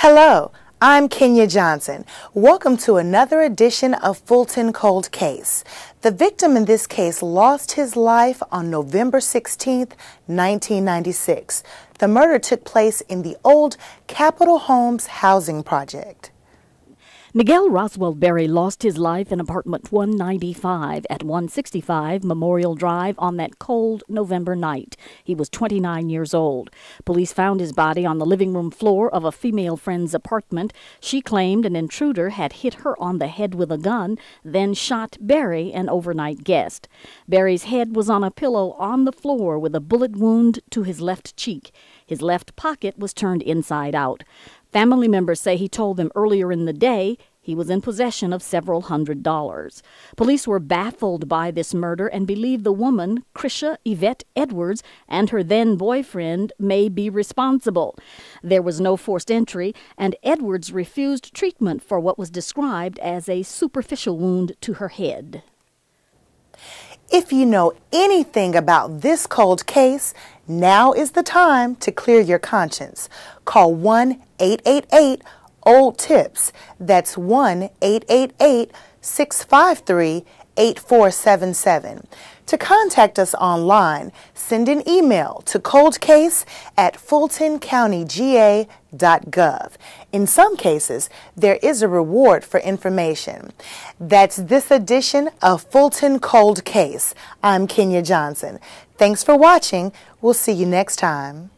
Hello, I'm Kenya Johnson. Welcome to another edition of Fulton Cold Case. The victim in this case lost his life on November 16, 1996. The murder took place in the old Capitol Homes housing project. Miguel Roswell Barry lost his life in apartment 195 at 165 Memorial Drive on that cold November night. He was 29 years old. Police found his body on the living room floor of a female friend's apartment. She claimed an intruder had hit her on the head with a gun, then shot Barry, an overnight guest. Barry's head was on a pillow on the floor with a bullet wound to his left cheek. His left pocket was turned inside out. Family members say he told them earlier in the day he was in possession of several hundred dollars. Police were baffled by this murder and believe the woman, Krisha Yvette Edwards, and her then boyfriend may be responsible. There was no forced entry, and Edwards refused treatment for what was described as a superficial wound to her head. If you know anything about this cold case, now is the time to clear your conscience. Call 1 888 OLD TIPS. That's 1 888 653 8477. To contact us online, send an email to coldcase at fultoncountyga.gov. In some cases, there is a reward for information. That's this edition of Fulton Cold Case. I'm Kenya Johnson. Thanks for watching. We'll see you next time.